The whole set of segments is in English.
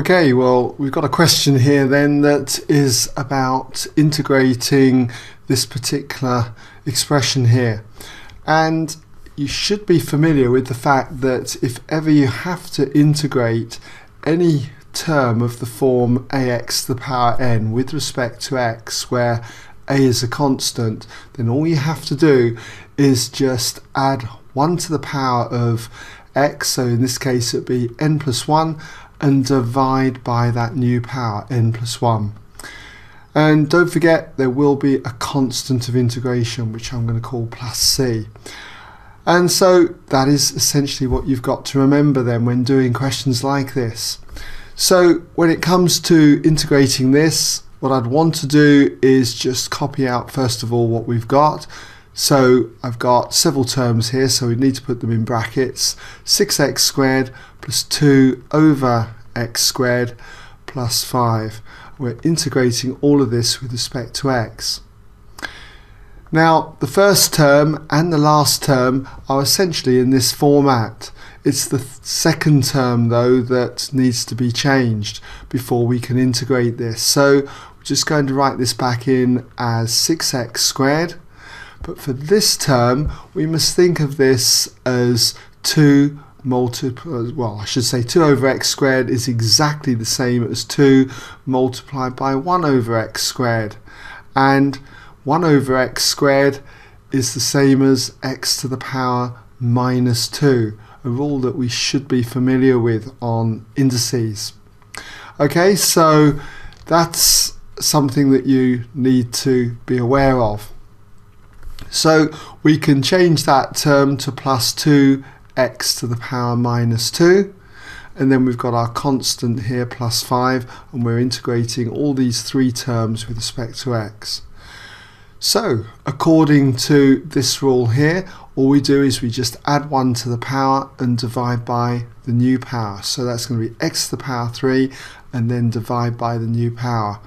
Okay, well, we've got a question here then that is about integrating this particular expression here. And you should be familiar with the fact that if ever you have to integrate any term of the form ax to the power n with respect to x, where a is a constant, then all you have to do is just add 1 to the power of x, so in this case it would be n plus 1, and divide by that new power, n plus 1. And don't forget there will be a constant of integration which I'm going to call plus c. And so that is essentially what you've got to remember then when doing questions like this. So when it comes to integrating this, what I'd want to do is just copy out first of all what we've got. So I've got several terms here, so we need to put them in brackets. 6x squared plus 2 over x squared plus 5. We're integrating all of this with respect to x. Now, the first term and the last term are essentially in this format. It's the second term, though, that needs to be changed before we can integrate this. So we're just going to write this back in as 6x squared. But for this term, we must think of this as 2 multiplied, well, I should say 2 over x squared is exactly the same as 2 multiplied by 1 over x squared. And 1 over x squared is the same as x to the power minus 2, a rule that we should be familiar with on indices. Okay, so that's something that you need to be aware of. So we can change that term to plus 2 x to the power minus 2 and then we've got our constant here plus 5 and we're integrating all these three terms with respect to x. So according to this rule here all we do is we just add 1 to the power and divide by the new power so that's going to be x to the power 3 and then divide by the new power.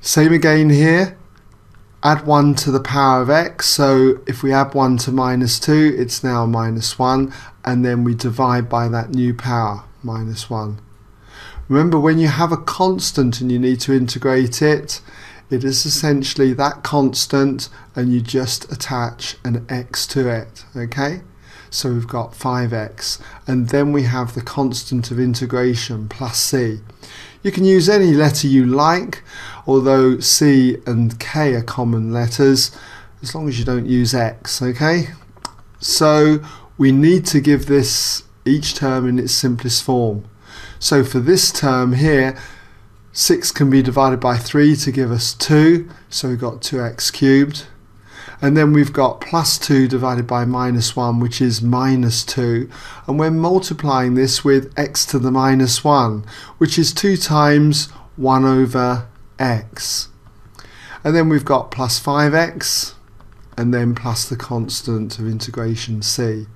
Same again here add 1 to the power of x. So if we add 1 to minus 2 it's now minus 1 and then we divide by that new power minus 1 remember when you have a constant and you need to integrate it it is essentially that constant and you just attach an x to it okay so we've got 5x and then we have the constant of integration plus c you can use any letter you like, although C and K are common letters, as long as you don't use X, okay? So we need to give this each term in its simplest form. So for this term here, 6 can be divided by 3 to give us 2, so we've got 2x cubed and then we've got plus 2 divided by minus 1 which is minus 2 and we're multiplying this with x to the minus 1 which is 2 times 1 over x and then we've got plus 5x and then plus the constant of integration c.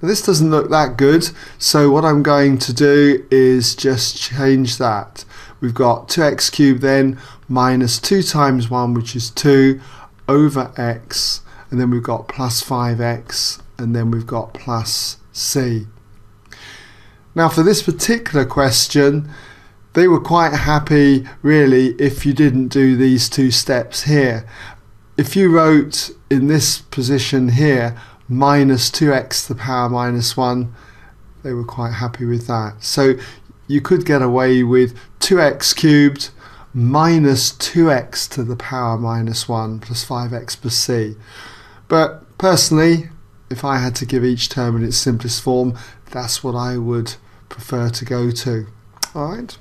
Now this doesn't look that good so what I'm going to do is just change that. We've got 2x cubed then minus 2 times 1 which is 2 over x and then we've got plus 5x and then we've got plus c. Now for this particular question they were quite happy really if you didn't do these two steps here. If you wrote in this position here minus 2x to the power minus 1 they were quite happy with that. So you could get away with 2x cubed minus 2x to the power minus 1 plus 5x plus c. But personally, if I had to give each term in its simplest form, that's what I would prefer to go to. Alright?